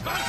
You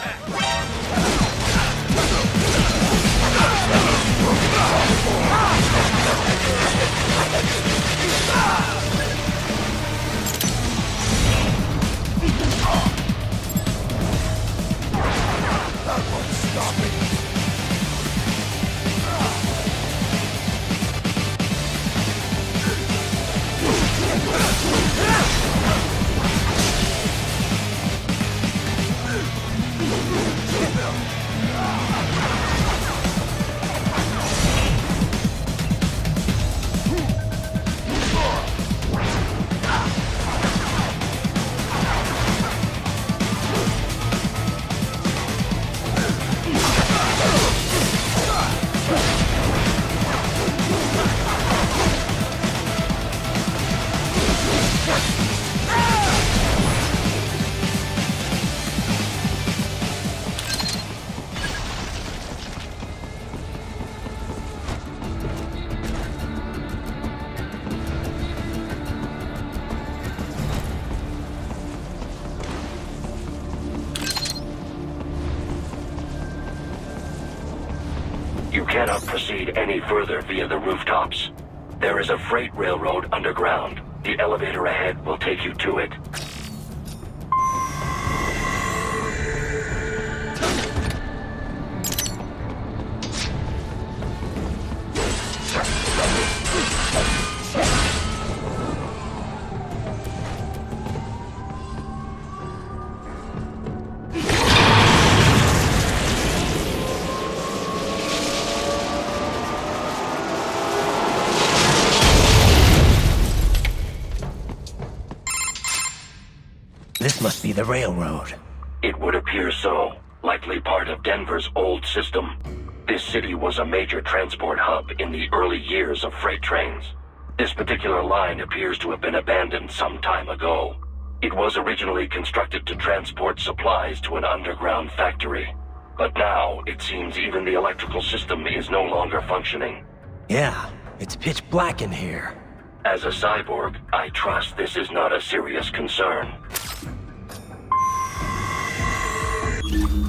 further via the rooftops. There is a freight railroad underground. The elevator ahead will take you to it. The railroad. It would appear so. Likely part of Denver's old system. This city was a major transport hub in the early years of freight trains. This particular line appears to have been abandoned some time ago. It was originally constructed to transport supplies to an underground factory. But now, it seems even the electrical system is no longer functioning. Yeah, it's pitch black in here. As a cyborg, I trust this is not a serious concern. They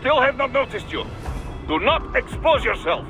still have not noticed you. Do not expose yourself.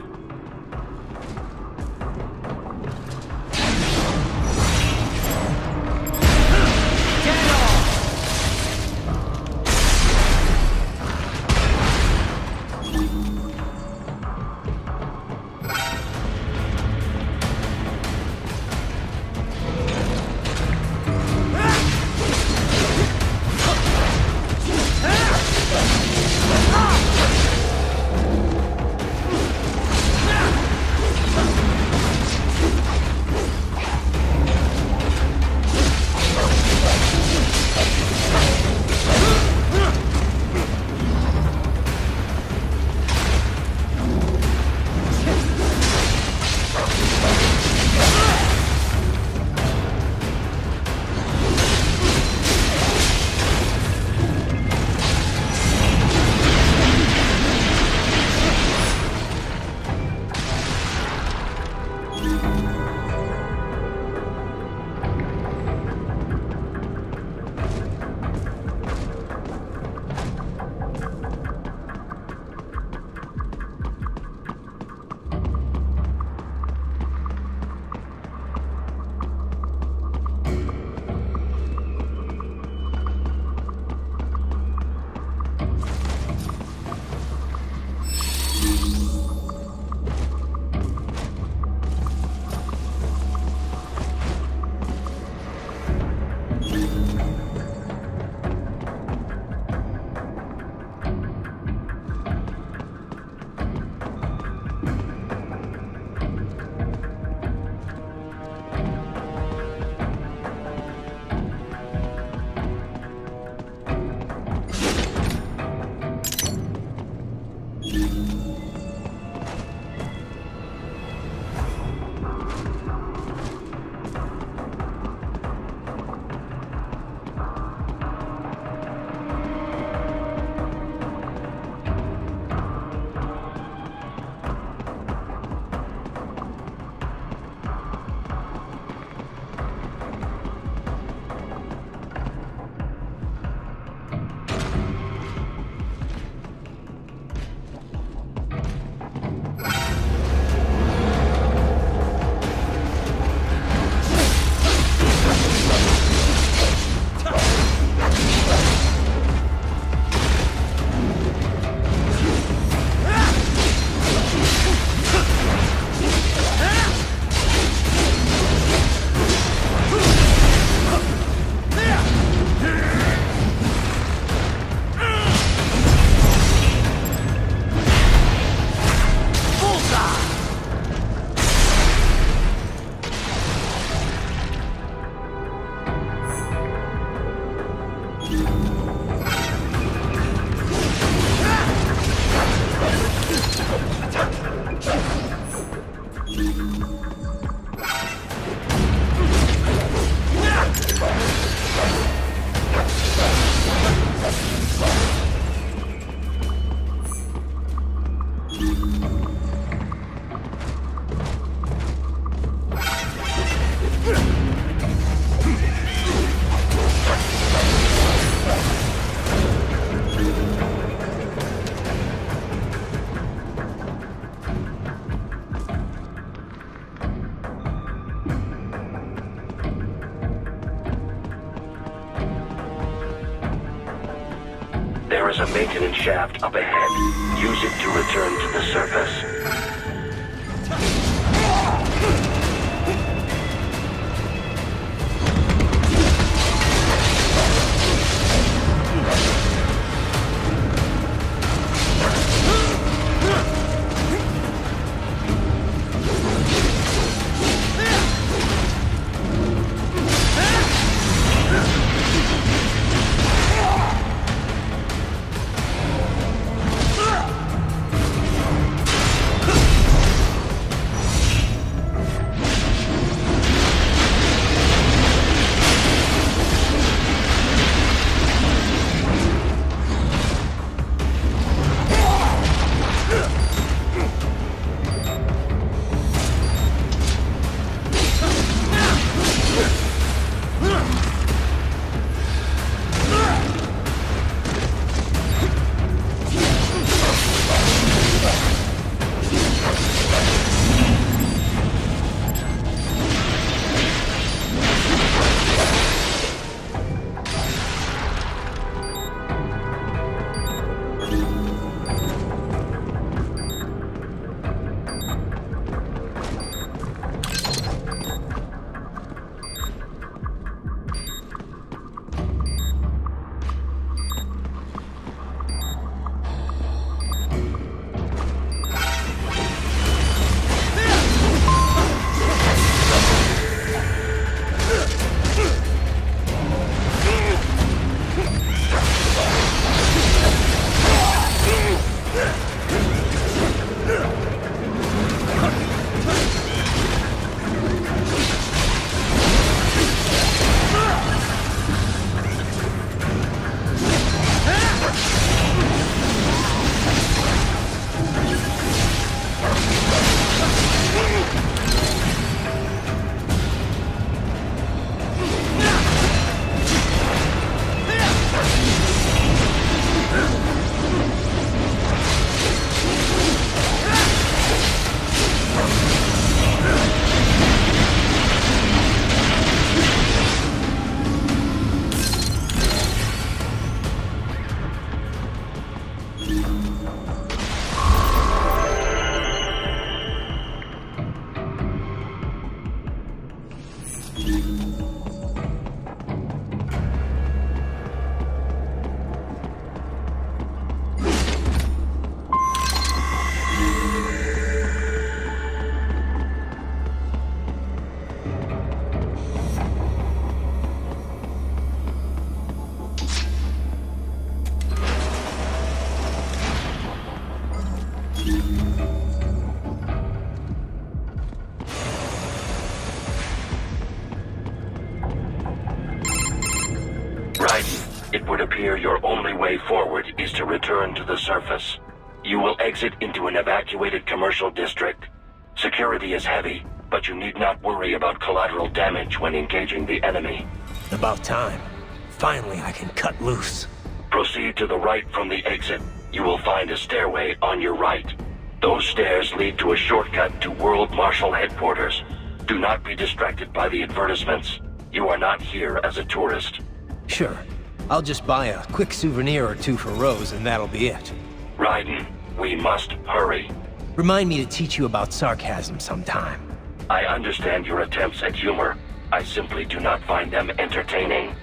There is a maintenance shaft up ahead. Use it to return to the surface. Way forward is to return to the surface. You will exit into an evacuated commercial district. Security is heavy, but you need not worry about collateral damage when engaging the enemy. About time. Finally, I can cut loose. Proceed to the right from the exit. You will find a stairway on your right. Those stairs lead to a shortcut to World Marshal Headquarters. Do not be distracted by the advertisements. You are not here as a tourist. Sure. I'll just buy a quick souvenir or two for Rose and that'll be it. Raiden, we must hurry. Remind me to teach you about sarcasm sometime. I understand your attempts at humor. I simply do not find them entertaining.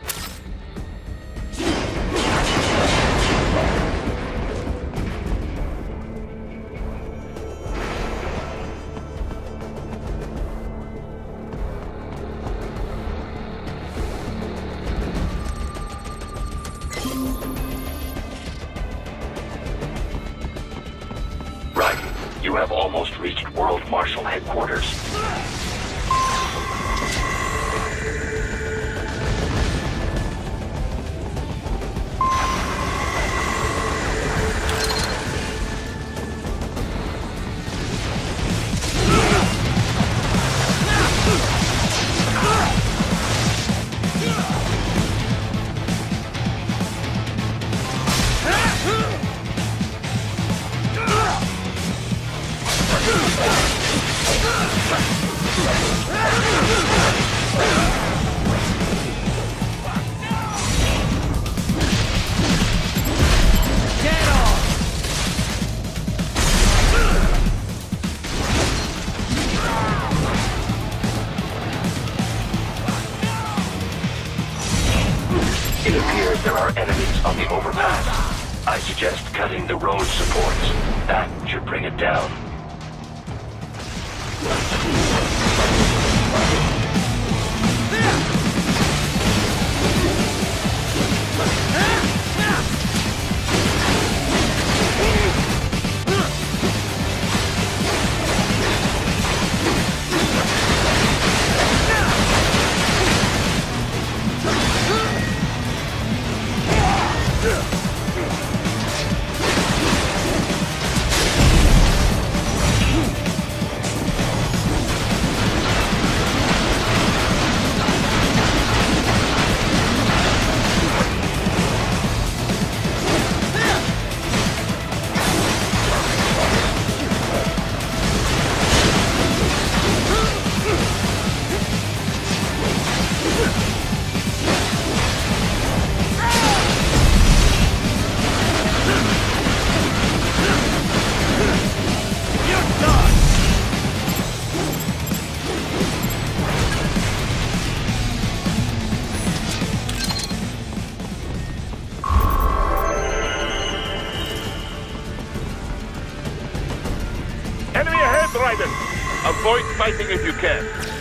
Have almost reached World Marshal Headquarters. Down. Avoid fighting if you can.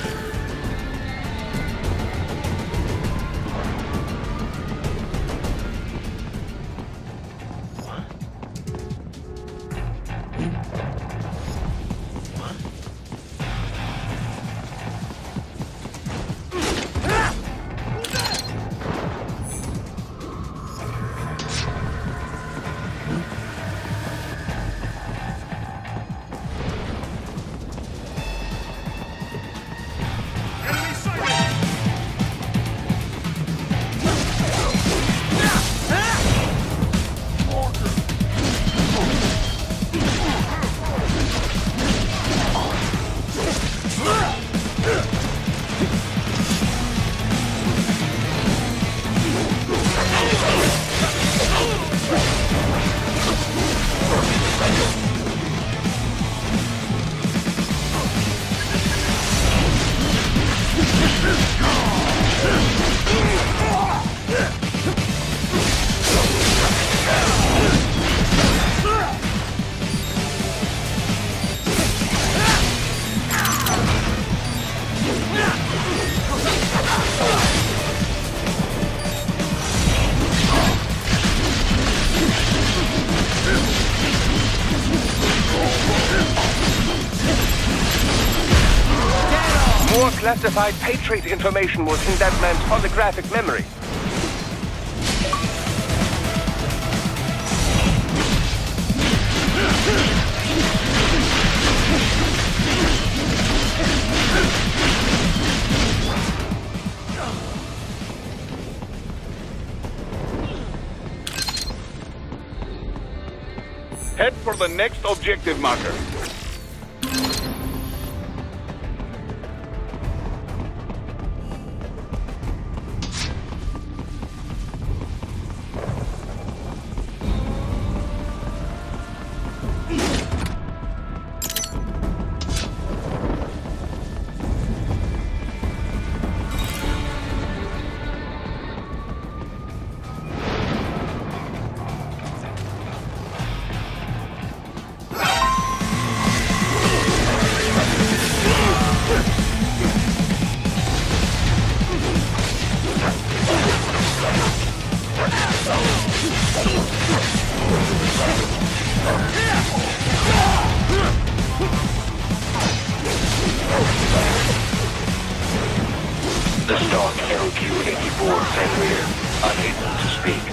Classified Patriot information was in that man's holographic memory. Head for the next objective marker. The stalk held you 84 Fenrir, unable to speak.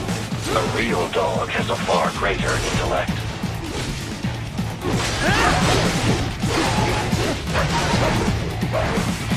A real dog has a far greater intellect. Ah!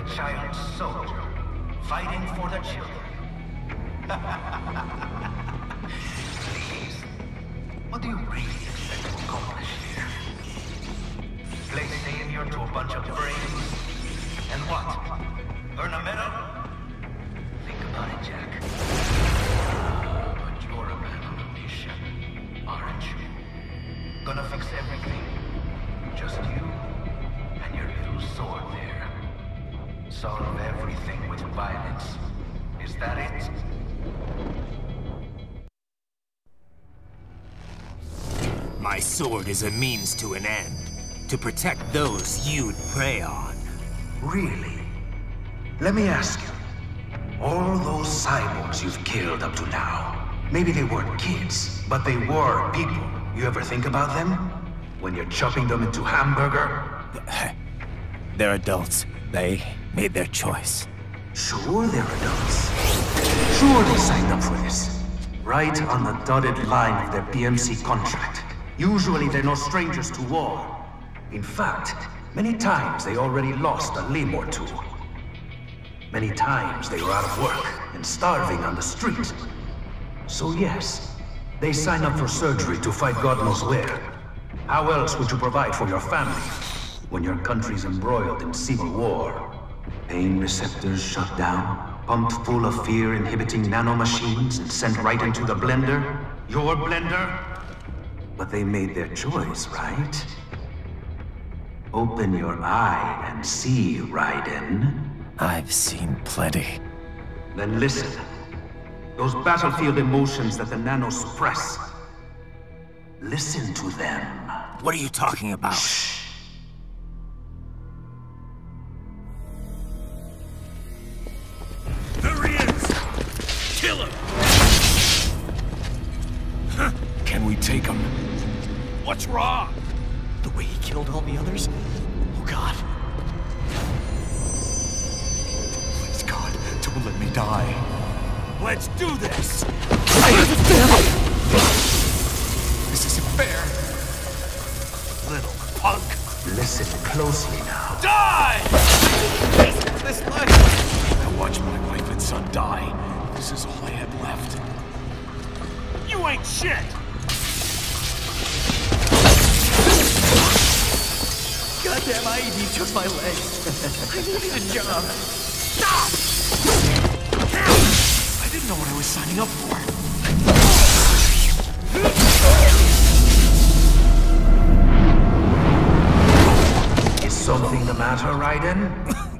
The child soldier, fighting for the children. Please, what do you really expect to accomplish here? Play savior to a bunch of brains? And what? Earn a medal? Think about it, Jack. But you're a man on a mission, aren't you? Gonna fix everything. Just you Solve everything with violence. Is that it? My sword is a means to an end. To protect those you'd prey on. Really? Let me ask you. All those cyborgs you've killed up to now, maybe they weren't kids, but they were people. You ever think about them? When you're chopping them into hamburger? They're adults. They made their choice. Sure they're adults. Sure they signed up for this. Right on the dotted line of their PMC contract. Usually they're no strangers to war. In fact, many times they already lost a limb or two. Many times they were out of work and starving on the street. So yes, they sign up for surgery to fight God knows where. How else would you provide for your family when your country's embroiled in civil war? Pain receptors shut down, pumped full of fear-inhibiting nanomachines and sent right into the blender? Your blender? But they made their choice, right? Open your eye and see, Raiden. I've seen plenty. Then listen. Those battlefield emotions that the nanos suppress. Listen to them. What are you talking about? There Kill him! Can we take him? What's wrong? The way he killed all the others? Oh god. Please God, don't let me die. Let's do this! This isn't fair. Little punk! Listen closely now. Die! This life. I watched my wife and son die. This is all I had left. You ain't shit! Goddamn IED took my leg. I needed a job. Stop! I didn't know what I was signing up for. Is something the matter, Raiden?